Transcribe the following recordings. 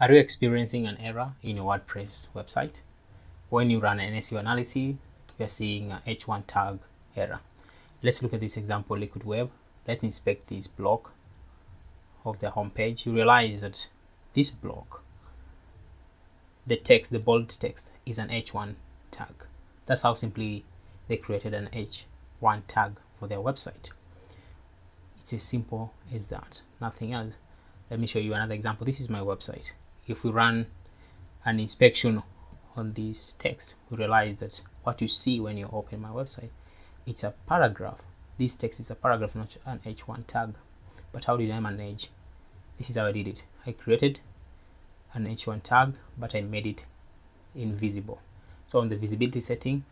Are you experiencing an error in your WordPress website? When you run an SEO analysis, you are seeing a H1 tag error. Let's look at this example, Liquid Web. Let's inspect this block of the homepage. You realize that this block, the text, the bold text, is an H1 tag. That's how simply they created an H1 tag for their website. It's as simple as that, nothing else. Let me show you another example. This is my website if we run an inspection on this text, we realize that what you see when you open my website, it's a paragraph. This text is a paragraph, not an H1 tag. But how did I manage? This is how I did it. I created an H1 tag, but I made it invisible. So on the visibility setting,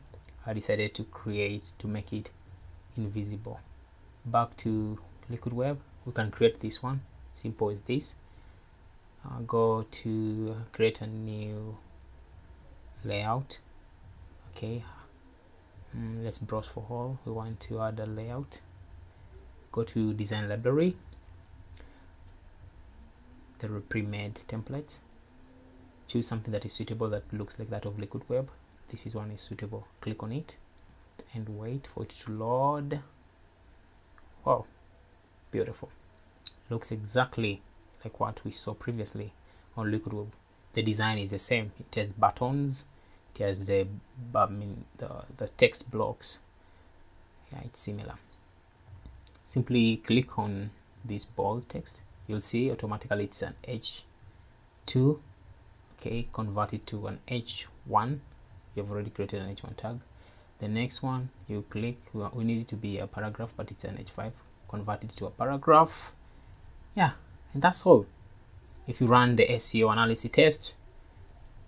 I decided to create, to make it invisible. Back to Liquid Web, we can create this one. Simple as this uh, go to create a new layout. Okay. Mm, let's browse for all. We want to add a layout. Go to design library. There are pre-made templates. Choose something that is suitable that looks like that of liquid web. This is one is suitable. Click on it and wait for it to load. Wow. Beautiful. Looks exactly like what we saw previously on Liquid Web. The design is the same. It has buttons, it has the I mean the, the text blocks. Yeah, it's similar. Simply click on this bold text. You'll see automatically it's an H2. Okay, convert it to an H1. You've already created an H1 tag. The next one, you click, we need it to be a paragraph, but it's an H5. Convert it to a paragraph. Yeah, and that's all. If you run the SEO analysis test,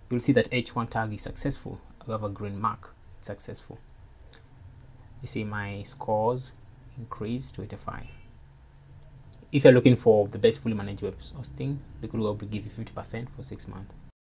you'll see that H1 tag is successful. We have a green mark, it's successful. You see my scores increase to 85. If you're looking for the best fully managed web hosting, Liquid Web will give you 50% for six months.